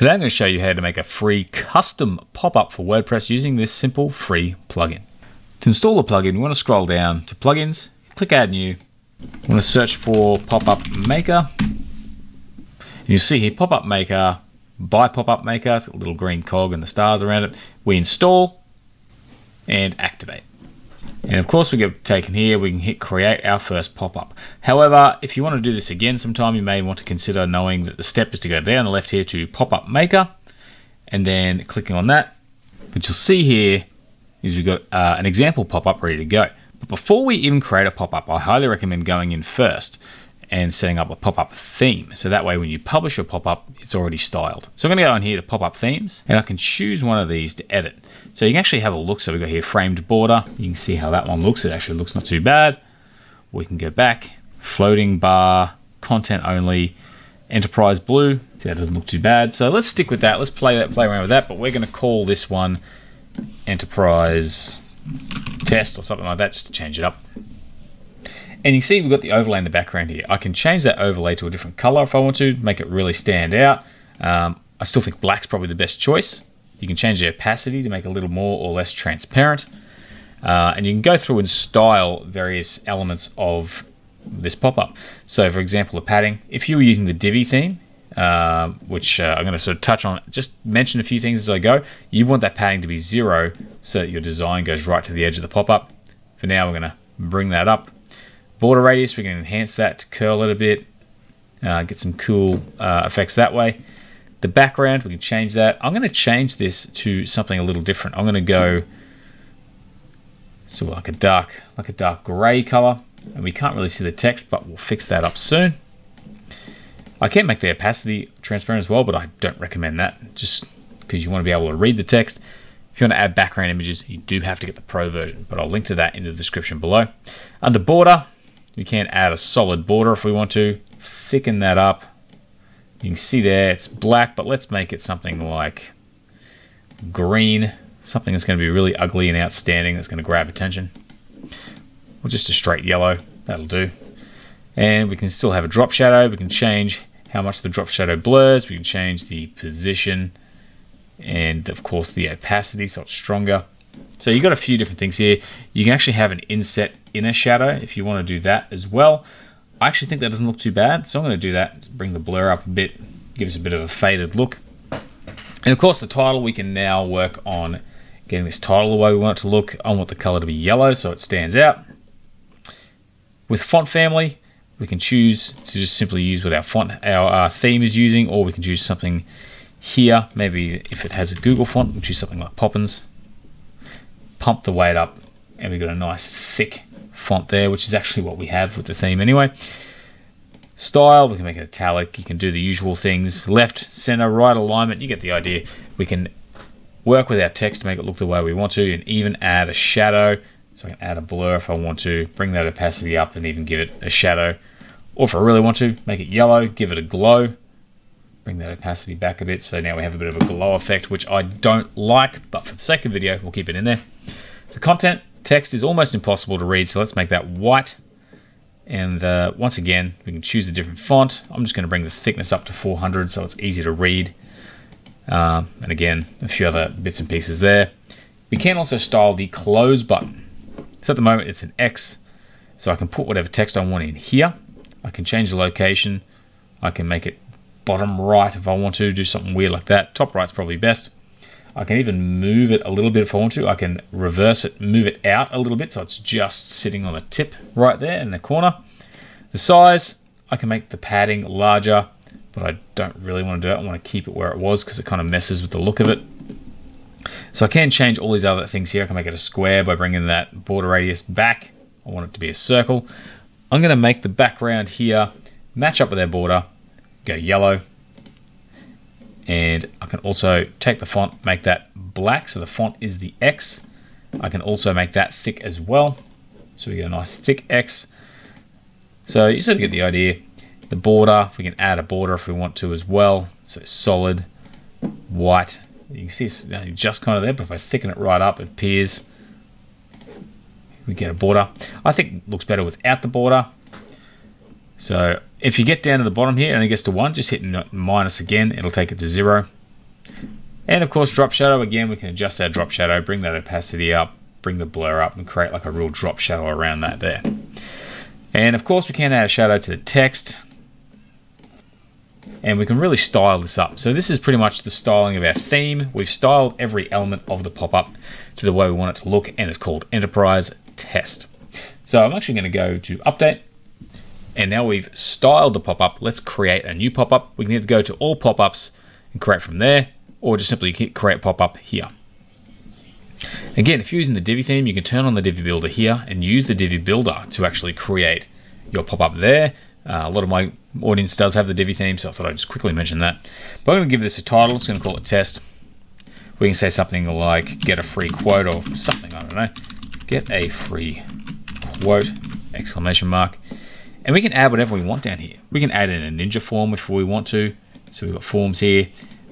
Today I'm going to show you how to make a free custom pop-up for WordPress using this simple free plugin. To install the plugin, you want to scroll down to Plugins, click Add New. You want to search for Pop-Up Maker. You'll see here Pop-Up Maker by Pop-Up Maker. It's got a little green cog and the stars around it. We install and activate. And of course we get taken here, we can hit create our first pop-up. However, if you want to do this again sometime, you may want to consider knowing that the step is to go down the left here to pop-up maker, and then clicking on that. What you'll see here is we've got uh, an example pop-up ready to go. But before we even create a pop-up, I highly recommend going in first and setting up a pop-up theme. So that way when you publish your pop-up, it's already styled. So I'm gonna go in here to pop-up themes and I can choose one of these to edit. So you can actually have a look. So we've got here framed border. You can see how that one looks. It actually looks not too bad. We can go back, floating bar, content only, enterprise blue. See, that doesn't look too bad. So let's stick with that. Let's play that, play around with that. But we're gonna call this one enterprise test or something like that just to change it up. And you see we've got the overlay in the background here. I can change that overlay to a different color if I want to, make it really stand out. Um, I still think black's probably the best choice. You can change the opacity to make it a little more or less transparent. Uh, and you can go through and style various elements of this pop-up. So for example, the padding, if you were using the Divi theme, uh, which uh, I'm going to sort of touch on, just mention a few things as I go, you want that padding to be zero so that your design goes right to the edge of the pop-up. For now, we're going to bring that up Border radius, we can enhance that to curl it a bit, uh, get some cool uh, effects that way. The background, we can change that. I'm going to change this to something a little different. I'm going to go so like a dark, like a dark gray color. And we can't really see the text, but we'll fix that up soon. I can make the opacity transparent as well, but I don't recommend that just because you want to be able to read the text. If you want to add background images, you do have to get the pro version, but I'll link to that in the description below. Under border, we can add a solid border if we want to. Thicken that up. You can see there it's black, but let's make it something like green. Something that's going to be really ugly and outstanding that's going to grab attention. Or just a straight yellow. That'll do. And we can still have a drop shadow. We can change how much the drop shadow blurs. We can change the position and of course the opacity so it's stronger. So you've got a few different things here. You can actually have an inset inner shadow if you want to do that as well. I actually think that doesn't look too bad, so I'm going to do that. Bring the blur up a bit, give us a bit of a faded look. And of course the title, we can now work on getting this title the way we want it to look. I want the color to be yellow so it stands out. With font family, we can choose to just simply use what our font, our, our theme is using, or we can choose something here. Maybe if it has a Google font, we'll choose something like Poppins pump the weight up and we've got a nice thick font there, which is actually what we have with the theme anyway. Style, we can make it italic, you can do the usual things. Left, center, right alignment, you get the idea. We can work with our text to make it look the way we want to and even add a shadow. So I can add a blur if I want to, bring that opacity up and even give it a shadow. Or if I really want to, make it yellow, give it a glow, bring that opacity back a bit. So now we have a bit of a glow effect, which I don't like, but for the sake of video, we'll keep it in there. The content text is almost impossible to read, so let's make that white. And uh, once again, we can choose a different font. I'm just going to bring the thickness up to 400 so it's easy to read. Um, and again, a few other bits and pieces there. We can also style the close button. So at the moment it's an X, so I can put whatever text I want in here. I can change the location. I can make it bottom right if I want to, do something weird like that. Top right's probably best. I can even move it a little bit if I want to. I can reverse it, move it out a little bit so it's just sitting on the tip right there in the corner. The size, I can make the padding larger, but I don't really want to do it. I want to keep it where it was because it kind of messes with the look of it. So I can change all these other things here. I can make it a square by bringing that border radius back. I want it to be a circle. I'm going to make the background here match up with our border, go yellow, and I can also take the font, make that black, so the font is the X. I can also make that thick as well, so we get a nice thick X. So you sort of get the idea. The border, we can add a border if we want to as well, so solid, white. You can see it's just kind of there, but if I thicken it right up, it appears we get a border. I think it looks better without the border. So if you get down to the bottom here and it gets to 1, just hit minus again. It'll take it to 0. And of course, drop shadow, again, we can adjust our drop shadow, bring that opacity up, bring the blur up, and create like a real drop shadow around that there. And of course, we can add a shadow to the text. And we can really style this up. So this is pretty much the styling of our theme. We've styled every element of the pop-up to the way we want it to look, and it's called Enterprise Test. So I'm actually going to go to Update, and now we've styled the pop-up. Let's create a new pop-up. We can either go to all pop-ups and create from there, or just simply hit create pop-up here. Again, if you're using the Divi theme, you can turn on the Divi Builder here and use the Divi Builder to actually create your pop-up there. Uh, a lot of my audience does have the Divi theme, so I thought I'd just quickly mention that. But I'm going to give this a title. It's going to call it Test. We can say something like get a free quote or something, I don't know. Get a free quote, exclamation mark. And we can add whatever we want down here. We can add in a ninja form if we want to. So we've got forms here.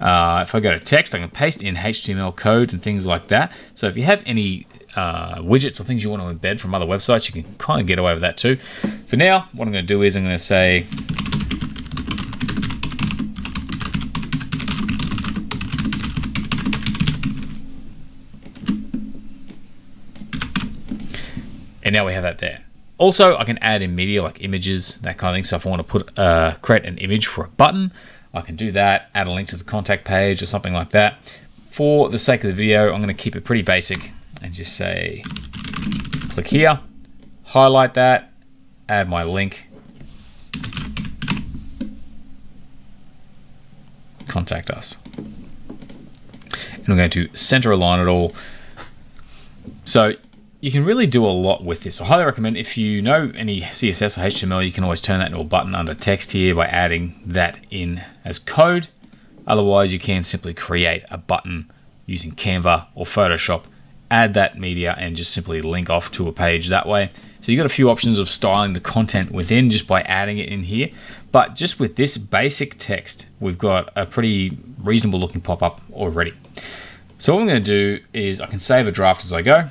Uh, if I go to text, I can paste in HTML code and things like that. So if you have any uh, widgets or things you want to embed from other websites, you can kind of get away with that too. For now, what I'm going to do is I'm going to say and now we have that there. Also, I can add in media like images, that kind of thing. So if I want to put uh, create an image for a button, I can do that, add a link to the contact page or something like that. For the sake of the video, I'm going to keep it pretty basic and just say, click here, highlight that, add my link, contact us. And I'm going to center align it all. So you can really do a lot with this. I highly recommend if you know any CSS or HTML, you can always turn that into a button under text here by adding that in as code. Otherwise, you can simply create a button using Canva or Photoshop, add that media and just simply link off to a page that way. So you've got a few options of styling the content within just by adding it in here. But just with this basic text, we've got a pretty reasonable looking pop-up already. So what I'm going to do is I can save a draft as I go.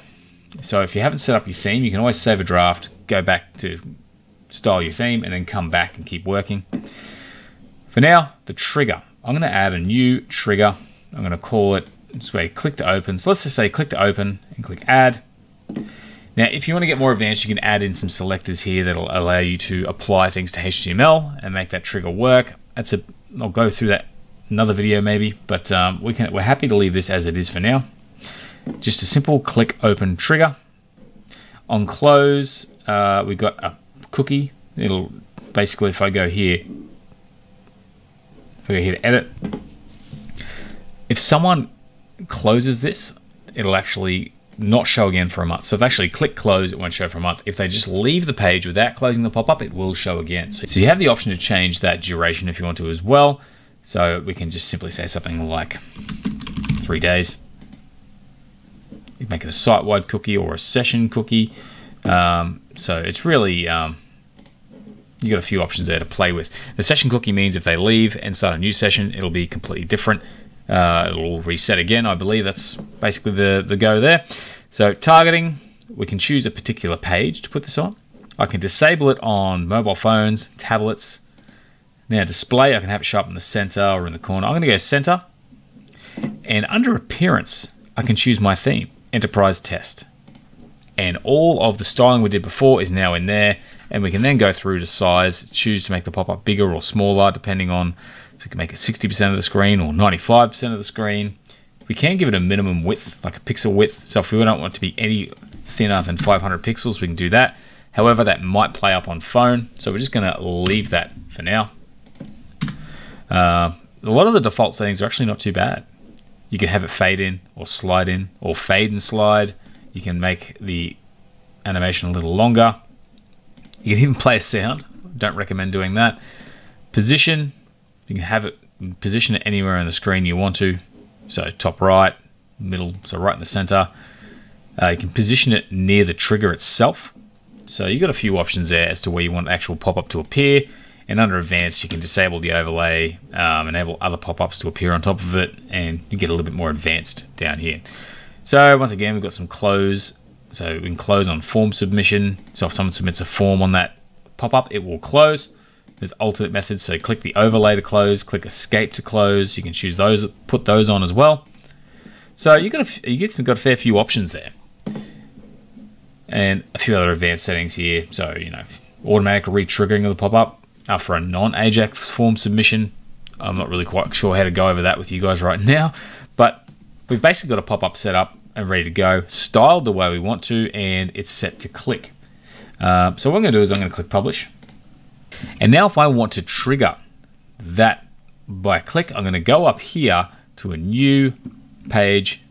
So if you haven't set up your theme, you can always save a draft, go back to style your theme, and then come back and keep working. For now, the trigger. I'm going to add a new trigger. I'm going to call it, this way, click to open. So let's just say click to open and click add. Now, if you want to get more advanced, you can add in some selectors here that'll allow you to apply things to HTML and make that trigger work. That's a, I'll go through that another video maybe, but um, we can, we're happy to leave this as it is for now just a simple click open trigger. On close, uh, we've got a cookie. It'll basically, if I go here, if I go here to edit, if someone closes this, it'll actually not show again for a month. So if they actually click close, it won't show for a month. If they just leave the page without closing the pop-up, it will show again. So, so you have the option to change that duration if you want to as well. So we can just simply say something like three days. You can make it a site-wide cookie or a session cookie. Um, so it's really um, you got a few options there to play with. The session cookie means if they leave and start a new session, it'll be completely different. Uh, it'll reset again. I believe that's basically the the go there. So targeting, we can choose a particular page to put this on. I can disable it on mobile phones, tablets. Now display, I can have it show up in the center or in the corner. I'm going to go center. And under appearance, I can choose my theme enterprise test. And all of the styling we did before is now in there. And we can then go through to size, choose to make the pop-up bigger or smaller, depending on, so we can make it 60% of the screen or 95% of the screen. We can give it a minimum width, like a pixel width. So if we don't want it to be any thinner than 500 pixels, we can do that. However, that might play up on phone. So we're just gonna leave that for now. Uh, a lot of the default settings are actually not too bad. You can have it fade in or slide in or fade and slide. You can make the animation a little longer. You can even play a sound. Don't recommend doing that. Position, you can have it position it anywhere on the screen you want to. So top right, middle, so right in the center. Uh, you can position it near the trigger itself. So you've got a few options there as to where you want the actual pop-up to appear. And under advanced, you can disable the overlay, um, enable other pop-ups to appear on top of it, and you get a little bit more advanced down here. So once again, we've got some close. So we can close on form submission. So if someone submits a form on that pop-up, it will close. There's alternate methods, so click the overlay to close, click escape to close. You can choose those, put those on as well. So you got a, you get got a fair few options there, and a few other advanced settings here. So you know, automatic re-triggering of the pop-up after a non-AJAX form submission. I'm not really quite sure how to go over that with you guys right now, but we've basically got a pop-up set up and ready to go, styled the way we want to, and it's set to click. Uh, so what I'm going to do is I'm going to click publish. And now if I want to trigger that by click, I'm going to go up here to a new page.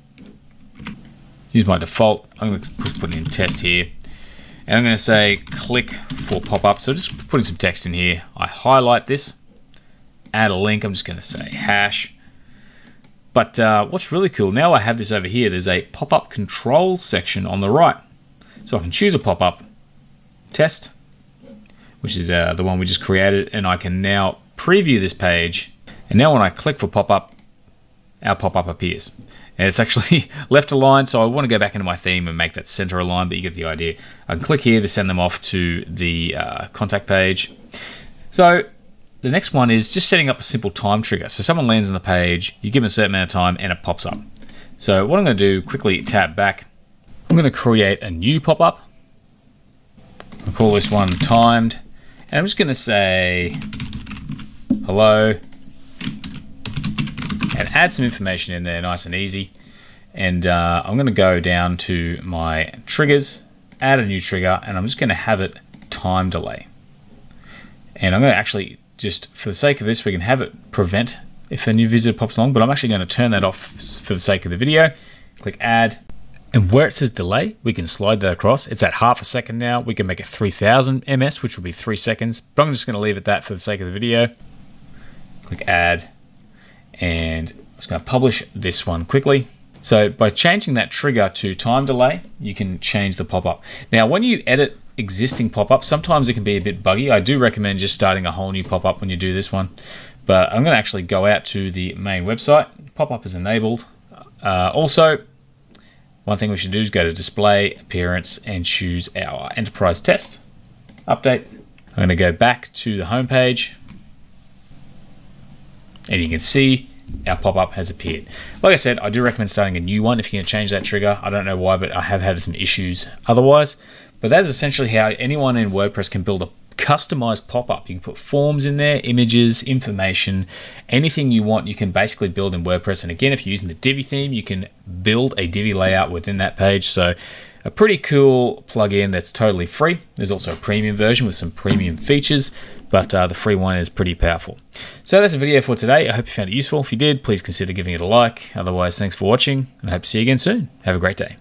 Use my default. I'm going to put in test here. And I'm going to say click for pop-up. So just putting some text in here. I highlight this, add a link. I'm just going to say hash. But uh, what's really cool, now I have this over here, there's a pop-up control section on the right. So I can choose a pop-up test, which is uh, the one we just created, and I can now preview this page. And now when I click for pop-up, our pop-up appears. And it's actually left aligned, so I want to go back into my theme and make that center aligned, but you get the idea. I can click here to send them off to the uh, contact page. So the next one is just setting up a simple time trigger. So someone lands on the page, you give them a certain amount of time, and it pops up. So what I'm going to do, quickly tab back, I'm going to create a new pop-up. I'll call this one timed. And I'm just going to say hello and add some information in there nice and easy. And uh, I'm going to go down to my triggers, add a new trigger, and I'm just going to have it time delay. And I'm going to actually just, for the sake of this, we can have it prevent if a new visitor pops along, but I'm actually going to turn that off for the sake of the video. Click add, and where it says delay, we can slide that across. It's at half a second now. We can make it 3000 ms, which will be three seconds, but I'm just going to leave it that for the sake of the video. Click add, and just going to publish this one quickly. So by changing that trigger to time delay, you can change the pop-up. Now, when you edit existing pop-ups, sometimes it can be a bit buggy. I do recommend just starting a whole new pop-up when you do this one. But I'm going to actually go out to the main website. Pop-up is enabled. Uh, also, one thing we should do is go to display, appearance, and choose our enterprise test. Update. I'm going to go back to the home page. And you can see our pop-up has appeared. Like I said, I do recommend starting a new one if you can change that trigger. I don't know why, but I have had some issues otherwise. But that's essentially how anyone in WordPress can build a customized pop-up. You can put forms in there, images, information, anything you want you can basically build in WordPress. And again, if you're using the Divi theme, you can build a Divi layout within that page. So a pretty cool plugin that's totally free. There's also a premium version with some premium features, but uh, the free one is pretty powerful. So that's a video for today. I hope you found it useful. If you did, please consider giving it a like. Otherwise, thanks for watching, and I hope to see you again soon. Have a great day.